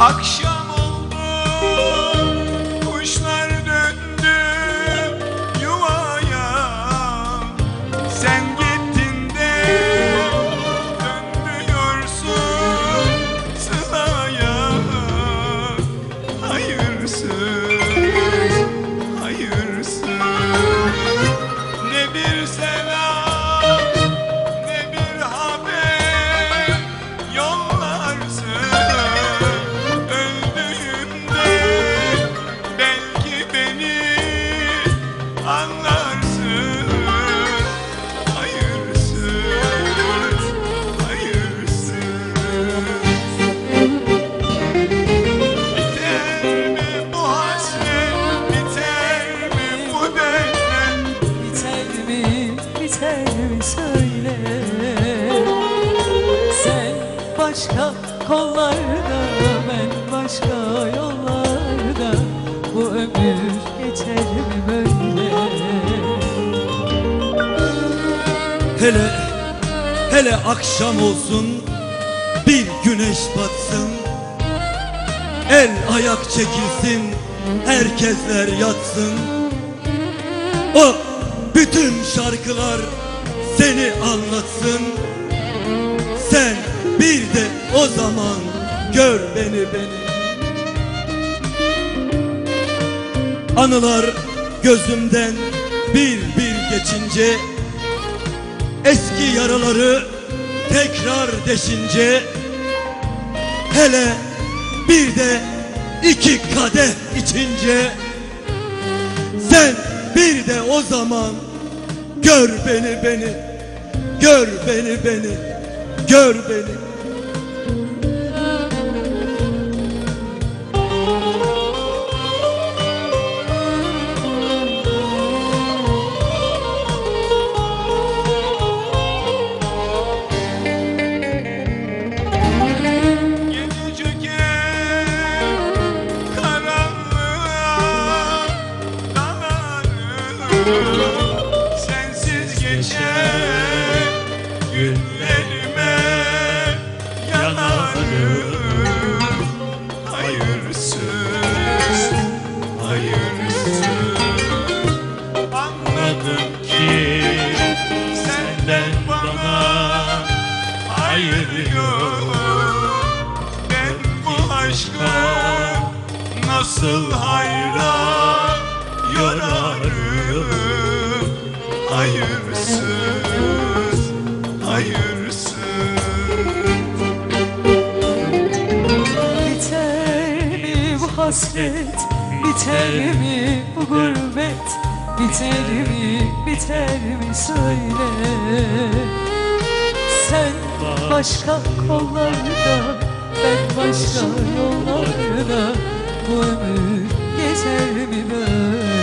Akşam anlarsın Hayırsız, hayırsız Biter mi bu hasret, biter mi bu dertler Biter mi, biter mi söyle Sen başka kollarda, ben başka yollarda Bu ömür geçer mi böyle Hele hele akşam olsun bir güneş batsın. El ayak çekilsin herkesler yatsın. O bütün şarkılar seni anlatsın. Sen bir de o zaman gör beni beni. Anılar gözümden bir bir geçince Eski yaraları tekrar deşince Hele bir de iki kadeh içince Sen bir de o zaman gör beni beni Gör beni beni Gör beni günlerime yanarım. Hayırsız, hayırsız. Anladım ki senden bana hayır yok Ben bu aşka nasıl hayran yorarım? Hayırsız, hasret, biter mi bu gurbet? Biter mi, biter mi? Söyle. Sen başka kollarda, ben başka yollarda. Bu ömür geçer mi böyle